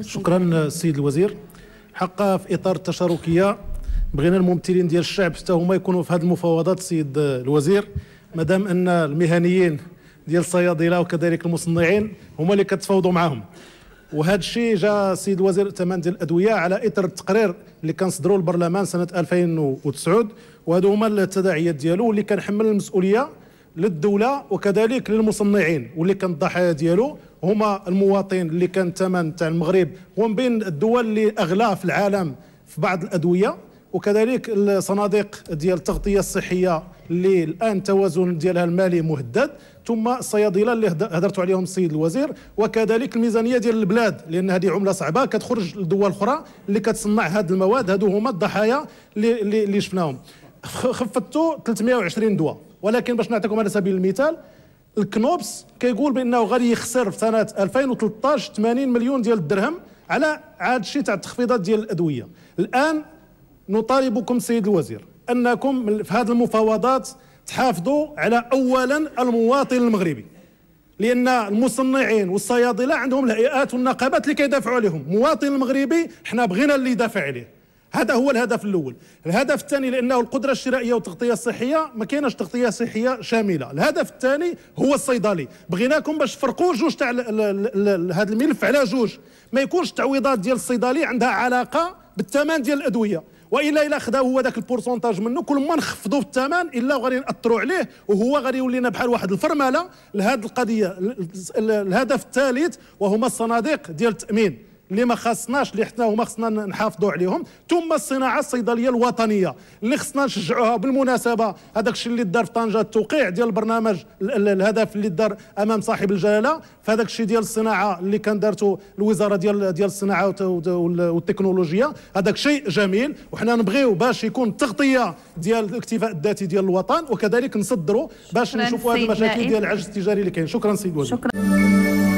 شكرا السيد الوزير. حقا في إطار التشاركية بغينا الممثلين ديال الشعب حتى هما يكونوا في هذه المفاوضات السيد الوزير. مادام أن المهنيين ديال الصيادلة وكذلك المصنعين هما اللي كتفاوضوا معاهم. وهذا الشيء جاء السيد الوزير الثمن ديال الأدوية على اثر التقرير اللي كان صدروا البرلمان سنة 2009 وهذو هما التداعيات ديالو اللي كنحمل المسؤولية للدولة وكذلك للمصنعين واللي كان الضحايا ديالو هما المواطن اللي كان الثمن تاع المغرب هو بين الدول اللي أغلى في العالم في بعض الأدوية وكذلك الصناديق ديال التغطية الصحية اللي الآن التوازن ديالها المالي مهدد ثم الصيادله اللي هدرتوا عليهم السيد الوزير وكذلك الميزانية ديال البلاد لأن هذه عملة صعبة كتخرج لدول أخرى اللي كتصنع هذه المواد. هادو هما الضحايا اللي اللي شفناهم. خفضتوا 320 دواء ولكن باش نعطيكم على سبيل المثال الكنوبس كيقول بأنه غادي يخسر في سنة 2013 80 مليون ديال الدرهم على عاد الشيء تاع التخفيضات ديال الأدوية. الآن نطالبكم سيد الوزير أنكم في هذه المفاوضات تحافظوا على اولا المواطن المغربي لأن المصنعين والصيادلة عندهم الهيئات والنقابات اللي كيدافعوا عليهم. المواطن المغربي حنا بغينا اللي يدافع عليه. هذا هو الهدف الأول. الهدف الثاني لأنه القدرة الشرائية والتغطية الصحية ما كاينش تغطية صحية شاملة. الهدف الثاني هو الصيدلي. بغيناكم باش تفرقوا جوج تاع هذا الملف على جوج. ما يكونش التعويضات ديال الصيدلي عندها علاقة بالثمن ديال الأدوية. وإلا إلا خدا هو ذاك البورسونتاج منه كل ما نخفضوا في الثمن إلا غادي ناثروا عليه وهو غادي يولينا بحال واحد الفرملة لهذه القضية. الهدف الثالث وهما الصناديق ديال التأمين. اللي ما خاصناش اللي حنا هما خصنا نحافظوا عليهم. ثم الصناعة الصيدلية الوطنية اللي خصنا نشجعوها بالمناسبة. هذاك الشيء اللي دار في طنجة التوقيع ديال البرنامج الهدف اللي دار أمام صاحب الجلالة. فهذاك الشيء ديال الصناعة اللي كان دارته الوزارة ديال ديال الصناعة والتكنولوجيا. هذاك شيء جميل وحنا نبغيو باش يكون التغطيه ديال الاكتفاء الذاتي ديال الوطن وكذلك نصدروا باش نشوفوا هذه المشاكل ديال العجز التجاري اللي كاين. شكرا سيد الوزير شكرا.